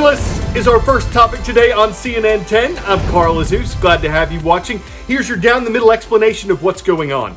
Stimulus is our first topic today on CNN 10. I'm Carl Azuz. Glad to have you watching. Here's your down the middle explanation of what's going on.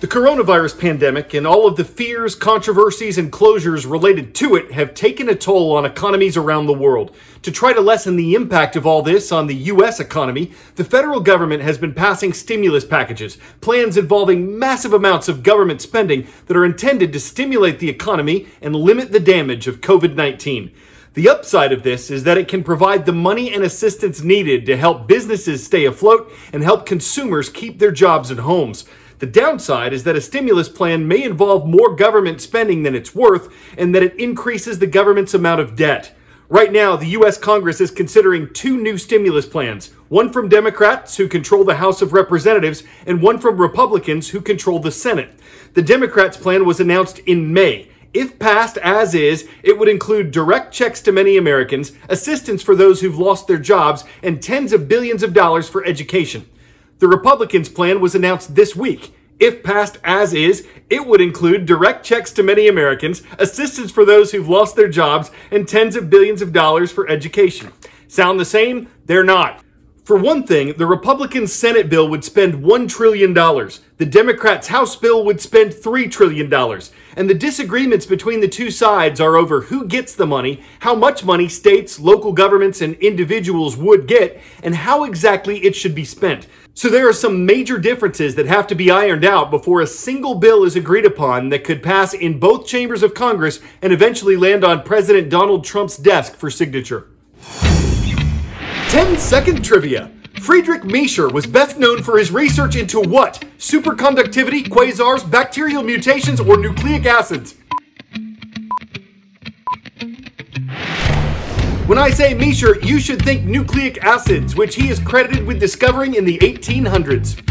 The coronavirus pandemic and all of the fears, controversies, and closures related to it have taken a toll on economies around the world. To try to lessen the impact of all this on the U.S. economy, the federal government has been passing stimulus packages, plans involving massive amounts of government spending that are intended to stimulate the economy and limit the damage of COVID 19. The upside of this is that it can provide the money and assistance needed to help businesses stay afloat and help consumers keep their jobs and homes. The downside is that a stimulus plan may involve more government spending than it's worth and that it increases the government's amount of debt. Right now, the U.S. Congress is considering two new stimulus plans one from Democrats, who control the House of Representatives, and one from Republicans, who control the Senate. The Democrats' plan was announced in May. If passed as is, it would include direct checks to many Americans, assistance for those who've lost their jobs, and tens of billions of dollars for education. The Republicans' plan was announced this week. If passed as is, it would include direct checks to many Americans, assistance for those who've lost their jobs, and tens of billions of dollars for education. Sound the same? They're not. For one thing, the Republican Senate bill would spend $1 trillion. The Democrats' House bill would spend $3 trillion. And the disagreements between the two sides are over who gets the money, how much money states, local governments, and individuals would get, and how exactly it should be spent. So there are some major differences that have to be ironed out before a single bill is agreed upon that could pass in both chambers of Congress and eventually land on President Donald Trump's desk for signature. 10 second trivia. Friedrich Miescher was best known for his research into what? Superconductivity, quasars, bacterial mutations, or nucleic acids? When I say Miescher, you should think nucleic acids, which he is credited with discovering in the 1800s.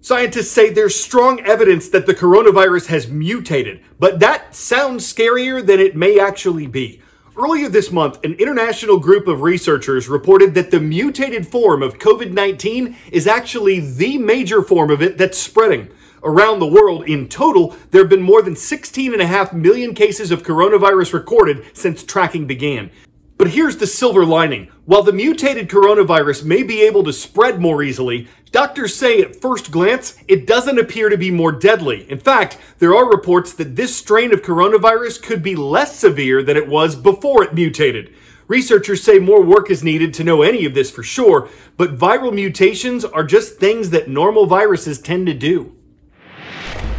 Scientists say there's strong evidence that the coronavirus has mutated, but that sounds scarier than it may actually be. Earlier this month, an international group of researchers reported that the mutated form of COVID 19 is actually the major form of it that's spreading. Around the world, in total, there have been more than 16.5 million cases of coronavirus recorded since tracking began. But here's the silver lining. While the mutated coronavirus may be able to spread more easily, doctors say at first glance it doesn't appear to be more deadly. In fact, there are reports that this strain of coronavirus could be less severe than it was before it mutated. Researchers say more work is needed to know any of this for sure, but viral mutations are just things that normal viruses tend to do.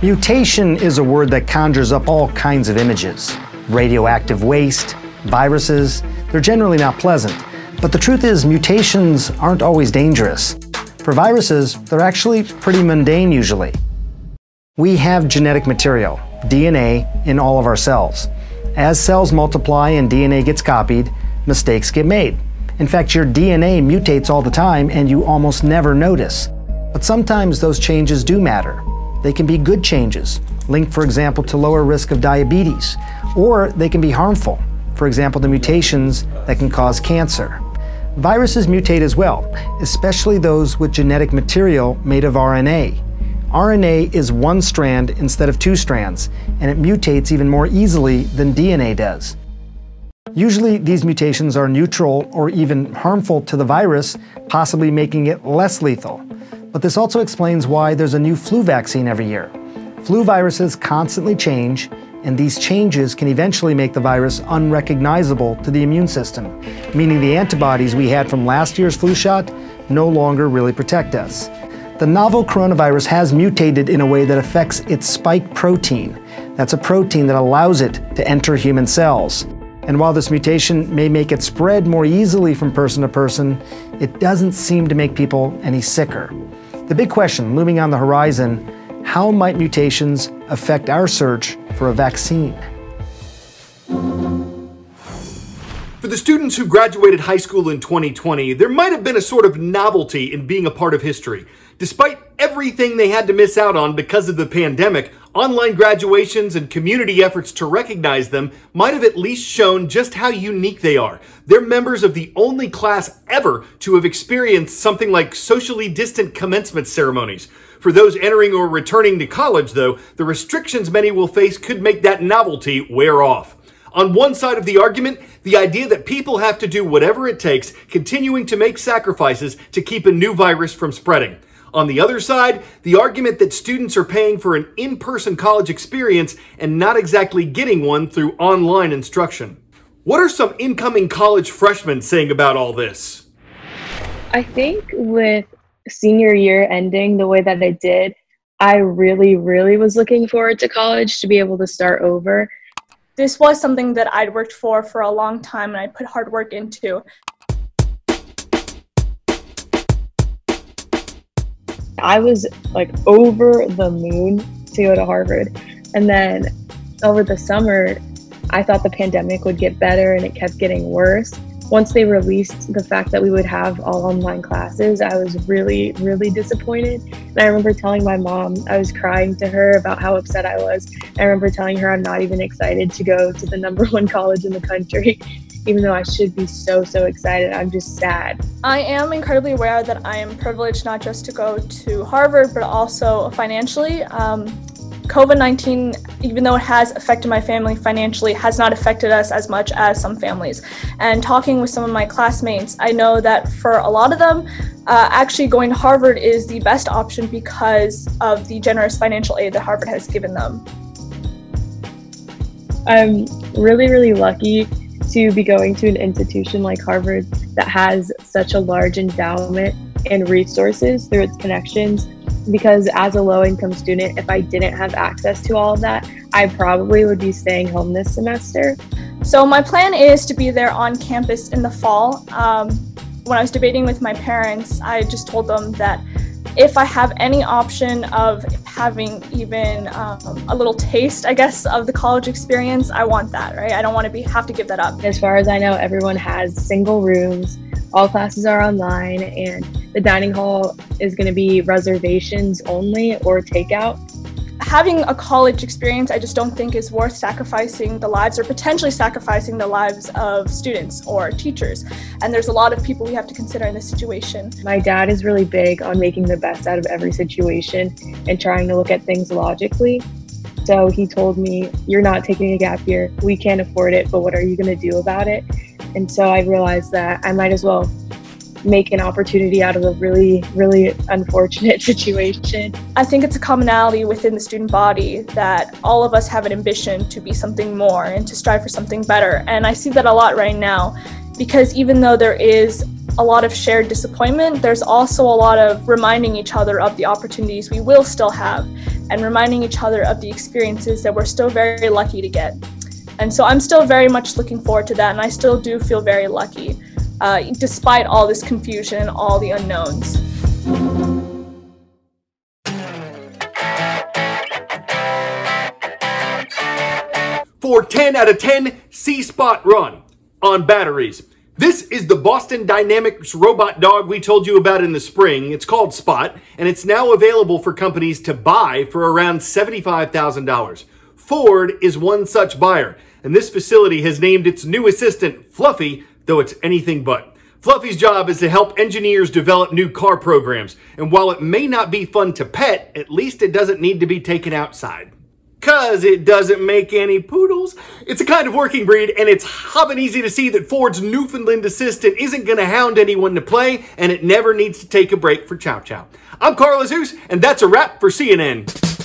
Mutation is a word that conjures up all kinds of images radioactive waste, viruses, they're generally not pleasant. But the truth is, mutations aren't always dangerous. For viruses, they're actually pretty mundane usually. We have genetic material, DNA, in all of our cells. As cells multiply and DNA gets copied, mistakes get made. In fact, your DNA mutates all the time and you almost never notice. But sometimes those changes do matter. They can be good changes, linked, for example, to lower risk of diabetes, or they can be harmful, for example, the mutations that can cause cancer. Viruses mutate as well, especially those with genetic material made of RNA. RNA is one strand instead of two strands, and it mutates even more easily than DNA does. Usually, these mutations are neutral or even harmful to the virus, possibly making it less lethal. But this also explains why there's a new flu vaccine every year. Flu viruses constantly change, and these changes can eventually make the virus unrecognizable to the immune system, meaning the antibodies we had from last year's flu shot no longer really protect us. The novel coronavirus has mutated in a way that affects its spike protein. That's a protein that allows it to enter human cells. And while this mutation may make it spread more easily from person to person, it doesn't seem to make people any sicker. The big question looming on the horizon how might mutations affect our search for a vaccine? For the students who graduated high school in 2020, there might have been a sort of novelty in being a part of history. Despite everything they had to miss out on because of the pandemic, online graduations and community efforts to recognize them might have at least shown just how unique they are. They're members of the only class ever to have experienced something like socially distant commencement ceremonies. For those entering or returning to college, though, the restrictions many will face could make that novelty wear off. On one side of the argument, the idea that people have to do whatever it takes, continuing to make sacrifices to keep a new virus from spreading. On the other side, the argument that students are paying for an in person college experience and not exactly getting one through online instruction. What are some incoming college freshmen saying about all this? I think with senior year ending the way that I did, I really, really was looking forward to college to be able to start over this was something that I'd worked for for a long time and I put hard work into. I was like over the moon to go to Harvard. And then over the summer, I thought the pandemic would get better and it kept getting worse once they released the fact that we would have all online classes, I was really, really disappointed. And I remember telling my mom, I was crying to her about how upset I was. I remember telling her I'm not even excited to go to the number one college in the country, even though I should be so, so excited. I'm just sad. I am incredibly aware that I am privileged not just to go to Harvard, but also financially. Um, COVID 19, even though it has affected my family financially, has not affected us as much as some families. And talking with some of my classmates, I know that for a lot of them, uh, actually going to Harvard is the best option because of the generous financial aid that Harvard has given them. I'm really, really lucky to be going to an institution like Harvard that has such a large endowment and resources through its connections because as a low income student, if I didn't have access to all of that, I probably would be staying home this semester. So, my plan is to be there on campus in the fall. Um, when I was debating with my parents, I just told them that if I have any option of having even um, a little taste, I guess, of the college experience, I want that, right? I don't want to be have to give that up. As far as I know, everyone has single rooms all classes are online, and the dining hall is going to be reservations only or takeout. Having a college experience, I just don't think is worth sacrificing the lives or potentially sacrificing the lives of students or teachers. And there's a lot of people we have to consider in this situation. My dad is really big on making the best out of every situation and trying to look at things logically. So he told me, You're not taking a gap year. We can't afford it, but what are you going to do about it? And so I realized that I might as well make an opportunity out of a really, really unfortunate situation. I think it's a commonality within the student body that all of us have an ambition to be something more and to strive for something better. And I see that a lot right now because even though there is a lot of shared disappointment, there's also a lot of reminding each other of the opportunities we will still have and reminding each other of the experiences that we're still very lucky to get. And so I'm still very much looking forward to that, and I still do feel very lucky, uh, despite all this confusion and all the unknowns. For 10 out of 10 See Spot Run on batteries. This is the Boston Dynamics robot dog we told you about in the spring. It's called Spot, and it's now available for companies to buy for around $75,000. Ford is one such buyer and this facility has named its new assistant Fluffy, though it's anything but. Fluffy's job is to help engineers develop new car programs, and while it may not be fun to pet, at least it doesn't need to be taken outside. Cause it doesn't make any poodles. It's a kind of working breed, and it's hopping easy to see that Ford's Newfoundland assistant isn't gonna hound anyone to play, and it never needs to take a break for Chow Chow. I'm Carl Azuz, and that's a wrap for CNN.